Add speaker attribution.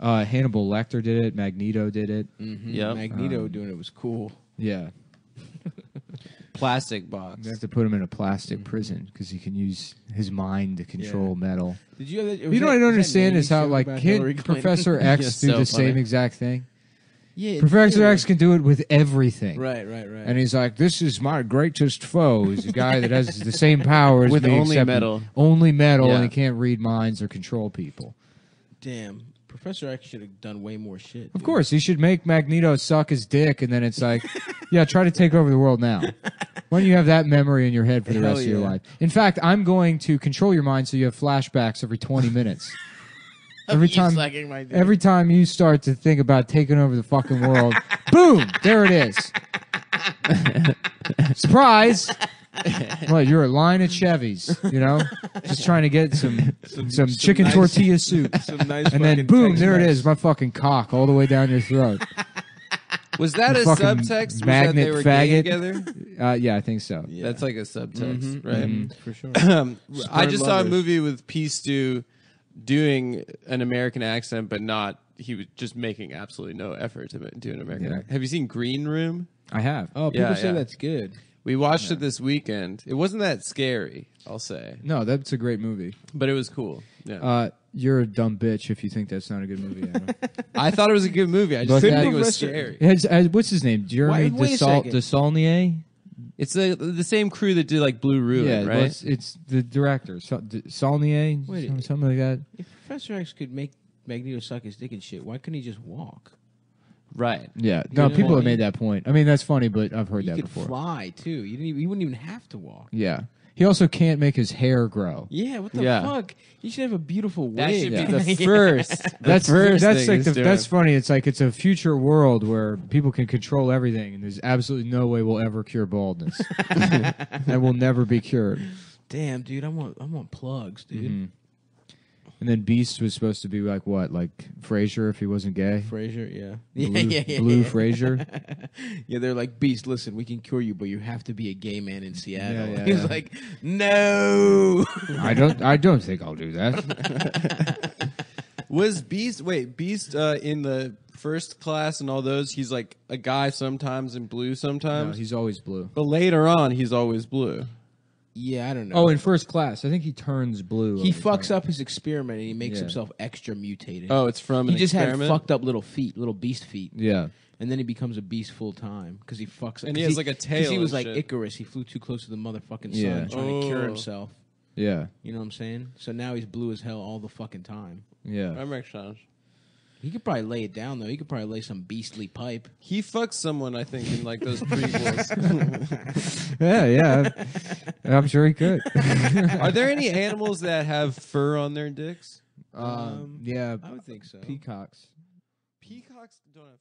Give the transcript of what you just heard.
Speaker 1: Uh, Hannibal Lecter did it. Magneto did it.
Speaker 2: Mm-hmm.
Speaker 3: Yep.
Speaker 2: Magneto
Speaker 1: Um,
Speaker 2: doing it was cool.
Speaker 1: Yeah,
Speaker 3: Plastic box.
Speaker 1: You have to put him in a plastic prison because he can use his mind to control metal.
Speaker 2: Did you? Have that,
Speaker 1: You know what I don't understand is how like can't Professor X do
Speaker 3: so
Speaker 1: the
Speaker 3: funny.
Speaker 1: same exact thing?
Speaker 2: yeah,
Speaker 1: Professor
Speaker 2: yeah.
Speaker 1: X can do it with everything.
Speaker 2: Right, right, right.
Speaker 1: And he's like, "This is my greatest foe." He's a guy that has the same powers
Speaker 3: With
Speaker 1: me,
Speaker 3: only metal.
Speaker 1: only metal,
Speaker 3: Yeah.
Speaker 1: and he can't read minds or control people.
Speaker 2: Damn, Professor X should have done way more shit.
Speaker 1: Of
Speaker 2: dude.
Speaker 1: course, he should make Magneto suck his dick, and then it's like, yeah, try to take over the world now. Why don't you have that memory in your head for the
Speaker 2: Hell
Speaker 1: rest of your
Speaker 2: yeah.
Speaker 1: life? In fact, I'm going to control your mind so you have flashbacks every 20 minutes. Every
Speaker 2: You
Speaker 1: time,
Speaker 2: sucking my dick.
Speaker 1: every time you start to think about taking over the fucking world, boom, there it is. Surprise! What? You're a line at Chevy's, you know, just trying to get some some, chicken
Speaker 2: nice-
Speaker 1: tortilla soup,
Speaker 2: Some nice
Speaker 1: and then boom, there it
Speaker 2: Tex-Mex.
Speaker 1: is, my fucking cock all the way down your throat.
Speaker 3: Was that
Speaker 1: You
Speaker 3: a
Speaker 1: fucking
Speaker 3: subtext? Was that they were
Speaker 1: faggot.
Speaker 3: together?
Speaker 1: Uh, yeah, I think so.
Speaker 2: Yeah.
Speaker 3: That's like a subtext,
Speaker 2: Mhm,
Speaker 3: right?
Speaker 2: mhm, for sure.
Speaker 3: Um, I
Speaker 2: Sperm
Speaker 3: just saw a movie with P. Stew doing an American accent, but not. He was just making absolutely no effort to do an American
Speaker 1: Yeah.
Speaker 3: accent. Have you seen Green Room?
Speaker 1: I have.
Speaker 2: Oh, people
Speaker 3: Yeah,
Speaker 2: say
Speaker 3: yeah.
Speaker 2: that's good.
Speaker 3: We watched it this weekend. It wasn't that scary, I'll say,
Speaker 1: No, that's a great movie.
Speaker 3: but it was cool. Yeah,
Speaker 1: Uh, you're a dumb bitch if you think that's not a good movie. Adam.
Speaker 3: I thought it was a good movie. I
Speaker 1: But
Speaker 3: just didn't
Speaker 1: that-
Speaker 3: think it was scary.
Speaker 1: It's- uh, what's his name? Jeremy
Speaker 2: Wait- wait a
Speaker 1: Desal-
Speaker 2: second.
Speaker 1: Desaulnier?
Speaker 3: It's the the same crew that did like Blue Ruin,
Speaker 1: yeah,
Speaker 3: right?
Speaker 1: it's, it's the director, Sa- D- Saulnier,
Speaker 2: Wait,
Speaker 1: some- something like that.
Speaker 2: If Professor X could make Magneto suck his dick and shit, why couldn't he just walk?
Speaker 3: Right.
Speaker 1: Yeah, no,
Speaker 2: know
Speaker 1: people
Speaker 2: what
Speaker 1: have made that point. I mean, that's funny, but I've heard
Speaker 2: He
Speaker 1: that
Speaker 2: could
Speaker 1: before.
Speaker 2: fly too. You didn't. Even, he wouldn't even have to walk.
Speaker 1: Yeah, he also can't make his hair grow.
Speaker 2: Yeah. What the
Speaker 3: Yeah.
Speaker 2: fuck? He should have a beautiful wig.
Speaker 3: That should
Speaker 1: Yeah.
Speaker 3: be the first. the
Speaker 1: That's
Speaker 3: first
Speaker 1: that's
Speaker 3: thing
Speaker 1: like
Speaker 3: he's
Speaker 1: the,
Speaker 3: doing.
Speaker 1: that's funny. It's like it's a future world where people can control everything, and there's absolutely no way we'll ever cure baldness. that will never be cured.
Speaker 2: Damn, dude. I want. I want plugs, dude.
Speaker 1: Mm-hmm. And then Beast was supposed to be like what, like Frasier if he wasn't gay.
Speaker 2: Frasier, yeah,
Speaker 1: Blue,
Speaker 2: yeah, yeah, yeah,
Speaker 1: Blue
Speaker 2: yeah.
Speaker 1: Frasier.
Speaker 2: yeah, they're like, Beast, listen, we can cure you, but you have to be a gay man in Seattle.
Speaker 1: Yeah, yeah,
Speaker 2: He's like, no.
Speaker 1: I don't. I don't think I'll do that.
Speaker 3: Was Beast wait Beast uh, in the first class and all those? He's like a guy sometimes and blue
Speaker 1: No,
Speaker 3: sometimes,
Speaker 1: he's always blue.
Speaker 3: but later on he's always blue.
Speaker 2: Yeah, I don't know.
Speaker 1: Oh, in first class, I think he turns blue.
Speaker 2: he fucks
Speaker 1: time.
Speaker 2: up his experiment and he makes
Speaker 1: Yeah.
Speaker 2: himself extra mutated.
Speaker 3: Oh, it's from
Speaker 2: he
Speaker 3: an
Speaker 2: just
Speaker 3: experiment.
Speaker 2: had fucked up little feet, little beast feet,
Speaker 1: Yeah.
Speaker 2: and then he becomes a beast full time because he fucks.
Speaker 3: And he
Speaker 2: 'cause
Speaker 3: has, like, a
Speaker 2: 'cause
Speaker 3: tail
Speaker 2: He was
Speaker 3: and
Speaker 2: like
Speaker 3: shit.
Speaker 2: Icarus. He flew too close to the motherfucking sun,
Speaker 1: Yeah.
Speaker 2: trying to cure
Speaker 3: Oh.
Speaker 2: himself.
Speaker 1: Yeah.
Speaker 2: You know what I'm saying? So now he's blue as hell all the fucking time.
Speaker 1: Yeah.
Speaker 3: That makes sense.
Speaker 2: He could probably lay it down though. He could probably lay some beastly pipe.
Speaker 3: He fucks someone, I think, in like those prequels.
Speaker 1: yeah. Yeah. I'm sure he could.
Speaker 3: Are there any animals that have fur on their dicks?
Speaker 1: Um, yeah.
Speaker 2: I would think so.
Speaker 1: Peacocks.
Speaker 3: Peacocks don't have